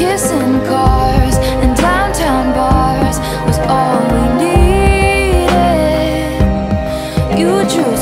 Kissing cars and downtown bars was all we needed. You drew